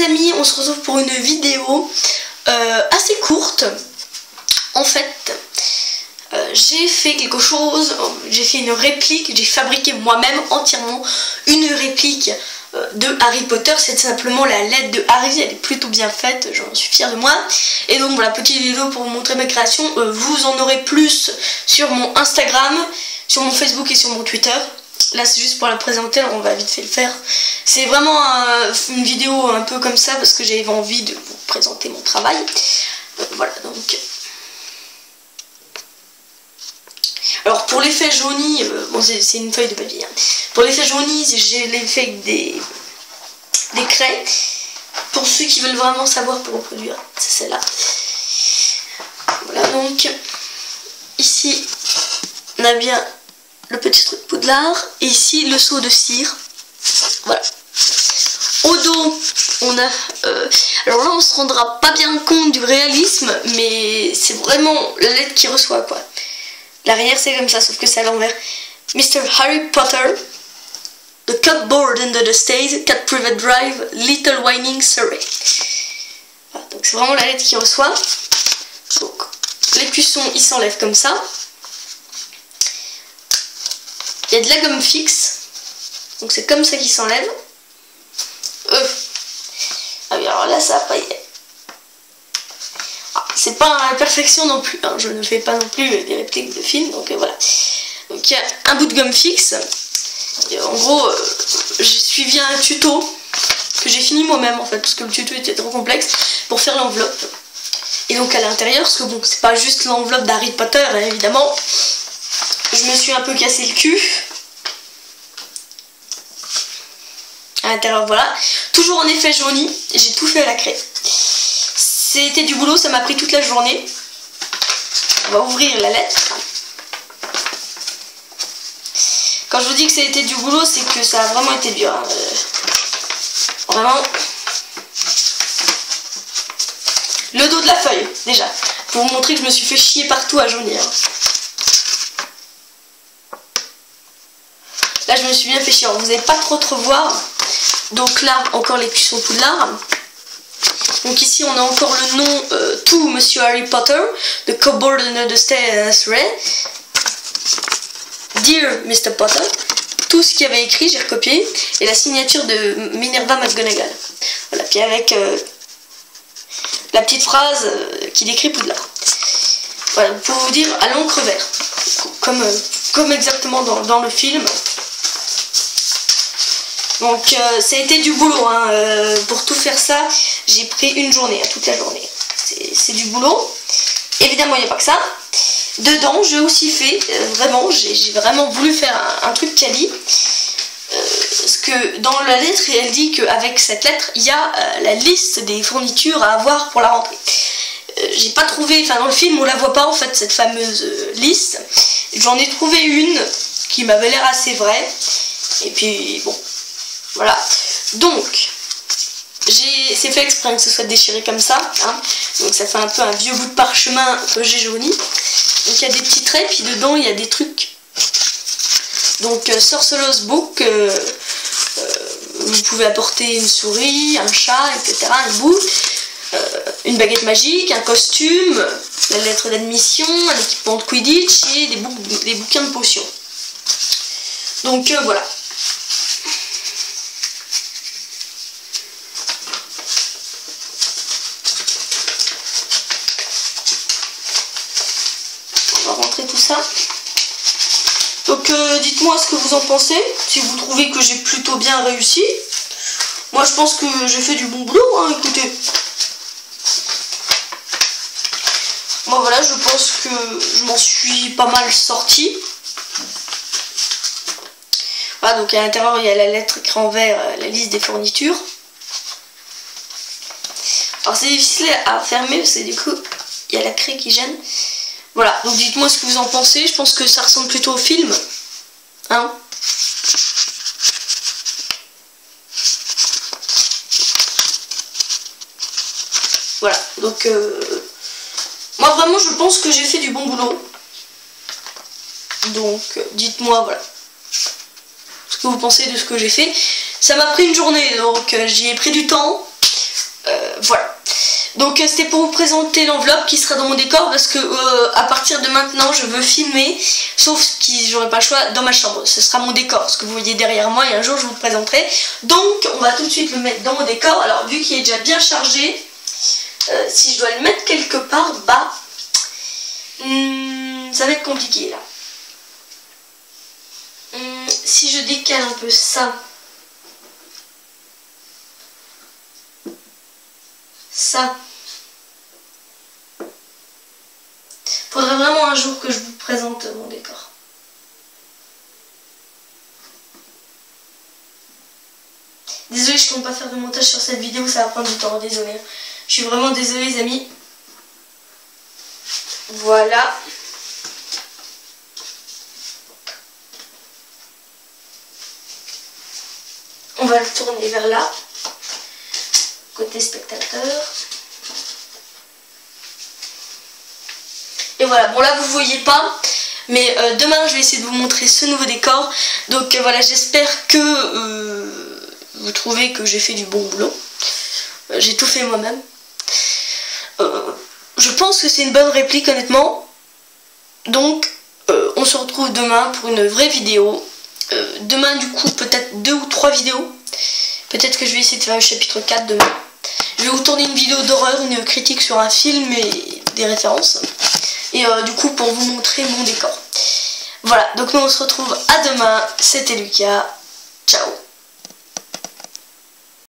amis, on se retrouve pour une vidéo euh, assez courte. En fait, euh, j'ai fait quelque chose, j'ai fait une réplique, j'ai fabriqué moi-même entièrement une réplique euh, de Harry Potter, c'est simplement la lettre de Harry, elle est plutôt bien faite, j'en suis fière de moi. Et donc voilà, petite vidéo pour vous montrer ma création, vous en aurez plus sur mon Instagram, sur mon Facebook et sur mon Twitter. Là c'est juste pour la présenter, on va vite fait le faire. C'est vraiment une vidéo un peu comme ça parce que j'avais envie de vous présenter mon travail. Euh, voilà donc. Alors pour l'effet jauni, euh, bon c'est une feuille de papier. Hein. Pour l'effet jauni, j'ai l'effet des, des craies. Pour ceux qui veulent vraiment savoir pour reproduire, c'est celle-là. Voilà donc ici on a bien le petit truc poudlard et ici le seau de cire. Voilà. Au dos, on a... Euh, alors là, on se rendra pas bien compte du réalisme, mais c'est vraiment la lettre qui reçoit, quoi. L'arrière, c'est comme ça, sauf que c'est à l'envers. Mr. Harry Potter, The Cupboard Under the Stairs, Cat Private Drive, Little Whining Surrey. Donc c'est vraiment la lettre qui reçoit. Donc, les cuissons, ils s'enlèvent comme ça. Il y a de la gomme fixe. Donc c'est comme ça qu'il s'enlève. Euh. Ah oui, alors là, ça a ah, c'est pas la perfection non plus. Hein. Je ne fais pas non plus des répliques de films. Donc euh, voilà. Donc il y a un bout de gomme fixe. en gros, euh, j'ai suivi un tuto que j'ai fini moi-même en fait. Parce que le tuto était trop complexe pour faire l'enveloppe. Et donc à l'intérieur, parce que bon, c'est pas juste l'enveloppe d'Harry Potter, hein, évidemment je me suis un peu cassé le cul. À l'intérieur, voilà. Toujours en effet jauni, j'ai tout fait à la craie. C'était du boulot, ça m'a pris toute la journée. On va ouvrir la lettre. Quand je vous dis que ça a du boulot, c'est que ça a vraiment été dur. Hein. Euh, vraiment. Le dos de la feuille, déjà. Pour vous montrer que je me suis fait chier partout à jaunir. Je me suis bien fait chier. Vous n'allez pas trop trop voir. Donc là, encore les cuissons poudlard. Donc ici, on a encore le nom euh, tout Monsieur Harry Potter, Under the Stairs Ray. Dear Mr. Potter. Tout ce qu'il y avait écrit, j'ai recopié. Et la signature de Minerva McGonagall. Voilà, puis avec euh, la petite phrase euh, qui décrit Poudlard. Voilà, pour vous dire à l'encre vert. Comme, comme exactement dans le film. Donc euh, ça a été du boulot. Hein. Euh, pour tout faire ça, j'ai pris une journée, toute la journée. C'est du boulot. Évidemment, il n'y a pas que ça. Dedans, j'ai aussi fait, euh, vraiment, j'ai vraiment voulu faire un, truc quali. parce que dans la lettre, elle dit qu'avec cette lettre, il y a la liste des fournitures à avoir pour la rentrée. j'ai pas trouvé, enfin dans le film, on la voit pas en fait, cette fameuse liste. J'en ai trouvé une qui m'avait l'air assez vraie. Et puis, bon, voilà. Donc, c'est fait exprès que ce soit déchiré comme ça. Hein. Donc ça fait un peu un vieux bout de parchemin que j'ai jauni. Donc il y a des petits traits, puis dedans il y a des trucs. Donc euh, Book, euh, euh, vous pouvez apporter une souris, un chat, etc. Un bout, une baguette magique, un costume, la lettre d'admission, un équipement de Quidditch et des bouquins de potions. Donc voilà. Tout ça. Donc euh, dites-moi ce que vous en pensez, si vous trouvez que j'ai plutôt bien réussi. Moi je pense que j'ai fait du bon boulot, hein, écoutez. Moi voilà, je pense que je m'en suis pas mal sorti. Voilà, donc à l'intérieur il y a la lettre écran vert, euh, la liste des fournitures. Alors c'est difficile à fermer parce que du coup il y a la craie qui gêne. Voilà, donc dites-moi ce que vous en pensez. Je pense que ça ressemble plutôt au film. Hein Voilà, donc euh, moi vraiment je pense que j'ai fait du bon boulot. Donc dites-moi voilà ce que vous pensez de ce que j'ai fait. Ça m'a pris une journée donc euh, j'y ai pris du temps. Donc c'était pour vous présenter l'enveloppe qui sera dans mon décor parce que à partir de maintenant je veux filmer, sauf si j'aurai pas le choix, dans ma chambre. Ce sera mon décor, ce que vous voyez derrière moi et un jour je vous le présenterai. Donc on va tout de suite le mettre dans mon décor. Alors vu qu'il est déjà bien chargé, si je dois le mettre quelque part, bah Hmm, ça va être compliqué là. Hmm, si je décale un peu ça, ça, faudrait vraiment un jour que je vous présente mon décor. Désolée, je ne compte pas faire de montage sur cette vidéo, ça va prendre du temps, désolé. Je suis vraiment désolée les amis. Voilà. On va le tourner vers là, côté spectateur. Et voilà, bon là vous voyez pas, mais euh, demain je vais essayer de vous montrer ce nouveau décor. Donc euh, voilà, j'espère que euh, vous trouvez que j'ai fait du bon boulot. j'ai tout fait moi-même je pense que c'est une bonne réplique honnêtement. Donc on se retrouve demain pour une vraie vidéo. Demain du coup peut-être deux ou trois vidéos. Peut-être que je vais essayer de faire le chapitre 4 demain. Je vais vous tourner une vidéo d'horreur, une critique sur un film et des références. Et euh, du coup pour vous montrer mon décor. Voilà, donc nous on se retrouve à demain. C'était Lucas. Ciao